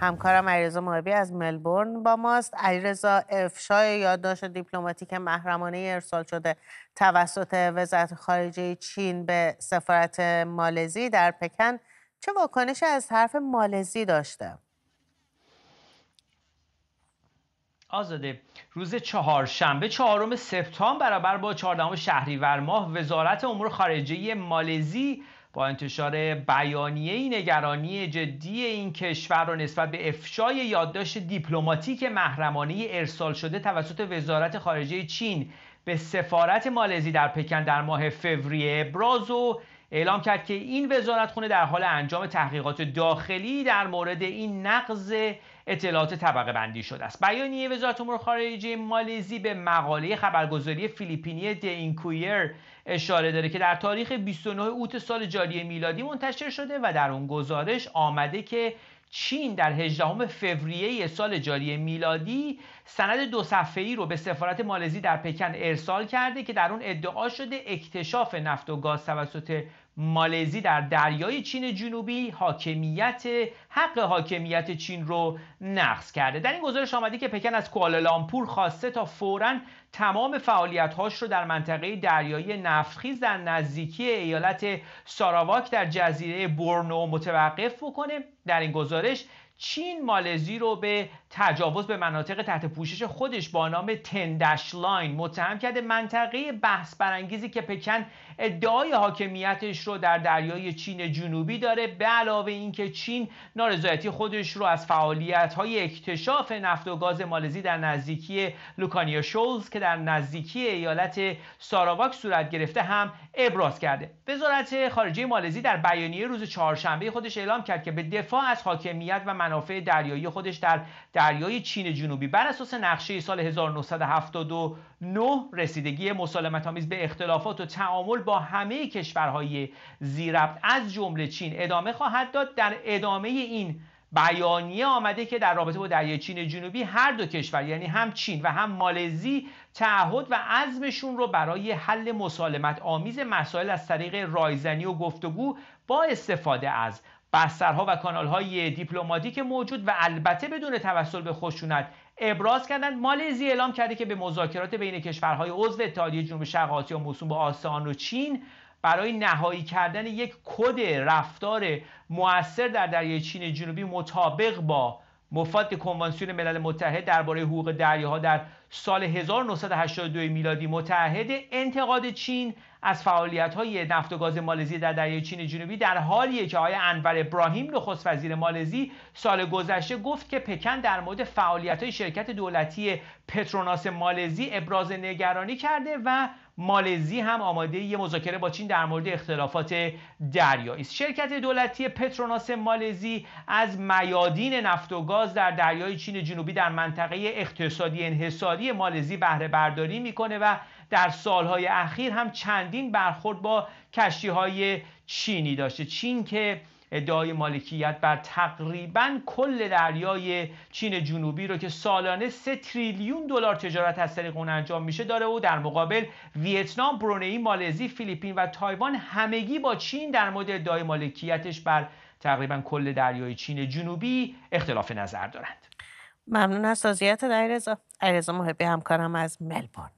همکارم علیرضا محبی از ملبورن با ماست. علیرضا افشای یادداشت دیپلماتیک محرمانه ارسال شده توسط وزارت خارجه چین به سفارت مالزی در پکن. چه واکنشی از طرف مالزی داشته؟ آزاده روز چهارشنبه چهارم سپتامبر برابر با چهاردهم شهریور ماه وزارت امور خارجه مالزی با انتشار بیانیه نگرانی جدی این کشور را نسبت به افشای یادداشت دیپلماتیک محرمانه ارسال شده توسط وزارت خارجه چین به سفارت مالزی در پکن در ماه فوریه ابراز و اعلام کرد که این وزارتخونه در حال انجام تحقیقات داخلی در مورد این نقض اطلاعات طبقه بندی شده است. بیانیه وزارت امور خارجه مالزی به مقاله خبرگزاری فیلیپینی د اینکویر اشاره داره که در تاریخ 29 اوت سال جاری میلادی منتشر شده و در اون گزارش آمده که چین در 18 فوریه سال جاری میلادی سند دو صفحه‌ای رو به سفارت مالزی در پکن ارسال کرده که در اون ادعا شده اکتشاف نفت و گاز توسط مالزی در دریای چین جنوبی حاکمیت حق حاکمیت چین رو نقض کرده. در این گزارش آمده که پکن از کوالالامپور خواسته تا فوراً تمام فعالیت‌هاش رو در منطقه دریایی نفتخیز در نزدیکی ایالت ساراواک در جزیره بورنو متوقف بکنه. در این گزارش چین مالزی رو به تجاوز به مناطق تحت پوشش خودش با نام ten-dash line متهم کرده. منطقه بحث برانگیزی که پکن ادعای حاکمیتش رو در دریای چین جنوبی داره. به علاوه اینکه چین نارضایتی خودش رو از فعالیت های اکتشاف نفت و گاز مالزی در نزدیکی Luconia Shoals که در نزدیکی ایالت ساراواک صورت گرفته هم ابراز کرده. وزارت خارجه مالزی در بیانیه روز چهارشنبه خودش اعلام کرد که به دفاع از حاکمیت و منافع دریایی خودش در دریای چین جنوبی. بر اساس نقشه سال 1979 رسیدگی مسالمت آمیز به اختلافات و تعامل با همه کشورهای زیربط از جمله چین ادامه خواهد داد. در ادامه این بیانیه آمده که در رابطه با دریای چین جنوبی هر دو کشور یعنی هم چین و هم مالزی تعهد و عزمشون رو برای حل مسالمت آمیز مسائل از طریق رایزنی و گفتگو با استفاده از بسترها و کانالهای دیپلماتیک موجود و البته بدون توسل به خشونت ابراز کردند. مالزی اعلام کرده که به مذاکرات بین کشورهای عضو اتحادیه جنوب شرق آسیا موسوم به آسیان و چین برای نهایی کردن یک کد رفتار موثر در دریای چین جنوبی مطابق با مفاد کنوانسیون ملل متحد درباره حقوق دریاها در سال 1982 میلادی متحد انتقاد چین از فعالیت های نفت و گاز مالزی در دریای چین جنوبی در حالیه که آقای انور ابراهیم نخست وزیر مالزی سال گذشته گفت که پکن در مورد فعالیت های شرکت دولتی پتروناس مالزی ابراز نگرانی کرده و مالزی هم آماده یه مذاکره با چین در مورد اختلافات دریایی است شرکت دولتی پتروناس مالزی از میادین نفت و گاز در دریای چین جنوبی در منطقه اقتصادی انحصاری مالزی بهره برداری می‌کنه و در سالهای اخیر هم چندین برخورد با کشتی های چینی داشته. چین که ادعای مالکیت بر تقریبا کل دریای چین جنوبی رو که سالانه 3 تریلیون دلار تجارت از طریق اون انجام میشه داره و در مقابل ویتنام، برونئی، مالزی، فیلیپین و تایوان همگی با چین در مورد ادعای مالکیتش بر تقریبا کل دریای چین جنوبی اختلاف نظر دارند. ممنون از توضیحات در علیرضا محبی همکارم از ملبورن